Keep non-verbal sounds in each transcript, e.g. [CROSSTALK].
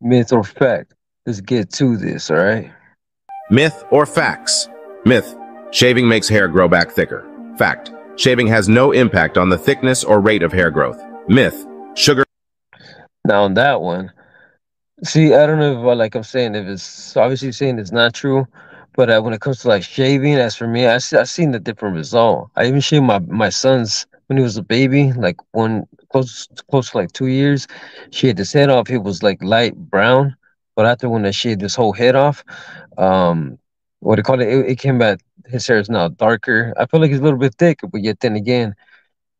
myth or fact? Let's get to this, all right? Myth or facts? Myth. Shaving makes hair grow back thicker. Fact. Shaving has no impact on the thickness or rate of hair growth. Myth. Sugar. Now on that one, see, I don't know if like I'm saying if it's obviously saying it's not true, but uh, when it comes to like shaving, as for me, I see, I seen the different result. I even shaved my my son's when he was a baby, like one close close to like two years. She had this head off. It was like light brown, but after when I shaved this whole head off, um, what you call it? It, it came back. His hair is now darker. I feel like he's a little bit thicker, but yet then again,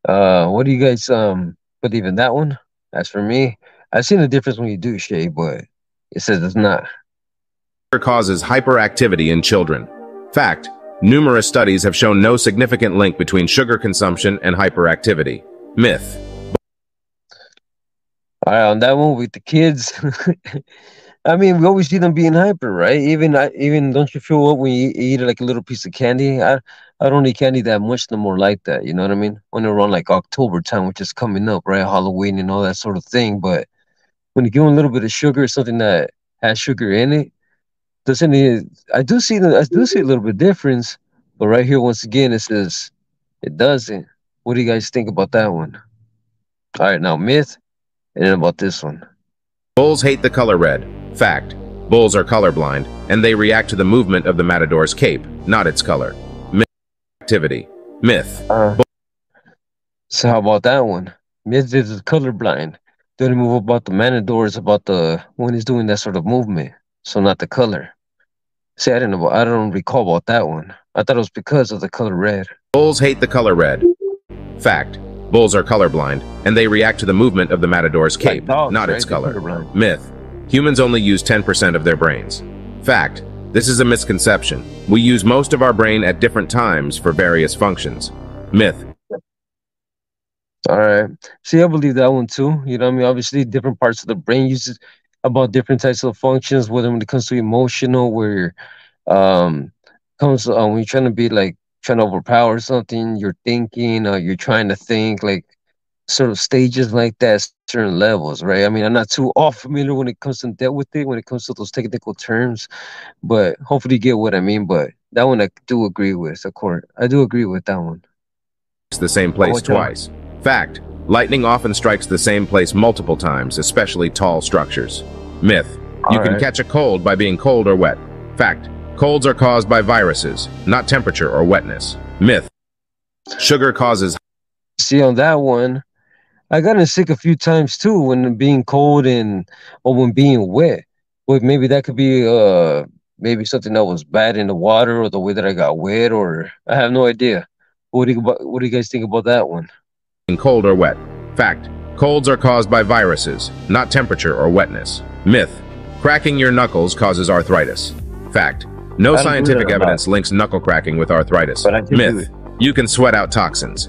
uh, what do you guys um believe in that one? As for me, I've seen the difference when you do shave, but it says it's not. causes hyperactivity in children. Fact. Numerous studies have shown no significant link between sugar consumption and hyperactivity. Myth. All right, on that one with the kids, [LAUGHS] I mean, we always see them being hyper, right? Even even don't you feel what when you eat like a little piece of candy? I I don't eat candy that much no more like that. You know what I mean? When around like October time, which is coming up, right? Halloween and all that sort of thing. But when you give them a little bit of sugar, something that has sugar in it, doesn't it? I do see the I do see a little bit difference, but right here once again it says it doesn't. What do you guys think about that one? All right, now myth, and then about this one. Bulls hate the color red. Fact. Bulls are colorblind, and they react to the movement of the matador's cape, not its color. Myth. Activity. Myth. Uh, so how about that one? Myth is colorblind. Don't move about the matador. is about the when he's doing that sort of movement. So not the color. See, I didn't know. I don't recall about that one. I thought it was because of the color red. Bulls hate the color red. Fact. Bulls are colorblind, and they react to the movement of the matador's cape, Like dogs, not right? its color. Myth. Humans only use 10% of their brains. Fact. This is a misconception. We use most of our brain at different times for various functions. Myth. All right. See, I believe that one too. You know what I mean? Obviously, different parts of the brain uses about different types of functions, whether when it comes to emotional, where um comes uh, when you're trying to be like trying to overpower something, you're thinking, uh, you're trying to think like sort of stages like that, certain levels, right? I mean, I'm not too [LAUGHS] all familiar when it comes to depth with it, when it comes to those technical terms, but hopefully you get what I mean. But that one I do agree with, of course. I do agree with that one. It's the same place one? twice. Fact. Lightning often strikes the same place multiple times, especially tall structures. Myth. You All can catch a cold by being cold or wet. Fact. Colds are caused by viruses, not temperature or wetness. Myth. Sugar causes See on that one, I gotten sick a few times too when being cold and or when being wet. But maybe that could be uh maybe something that was bad in the water or the way that I got wet or I have no idea. What do you what do you guys think about that one? Cold or wet. Fact. Colds are caused by viruses, not temperature or wetness. Myth. Cracking your knuckles causes arthritis. Fact. No I don't do scientific that a lot. evidence links knuckle cracking with arthritis. But I do do Myth. You can sweat out toxins.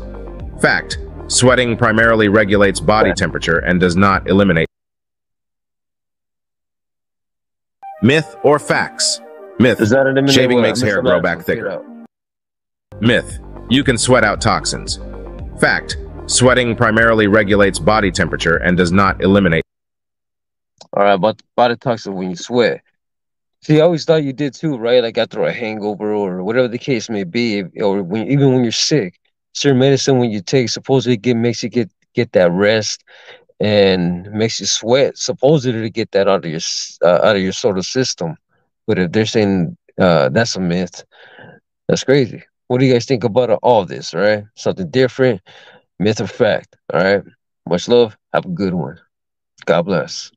Fact. Sweating primarily regulates body temperature and does not eliminate. Myth or facts? Myth. Does that eliminate Shaving makes hair grow back thicker. Myth. You can sweat out toxins. Fact. Sweating primarily regulates body temperature and does not eliminate. All right, about body toxin when you sweat. See, I always thought you did too, right? Like after a hangover or whatever the case may be, or when even when you're sick, certain medicine when you take supposedly get makes you get get that rest and makes you sweat, supposedly to get that out of your uh, out of your sort of system. But if they're saying uh, that's a myth, that's crazy. What do you guys think about all this? Right, something different, myth or fact? All right, much love. Have a good one. God bless.